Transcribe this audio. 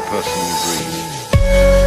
I personally.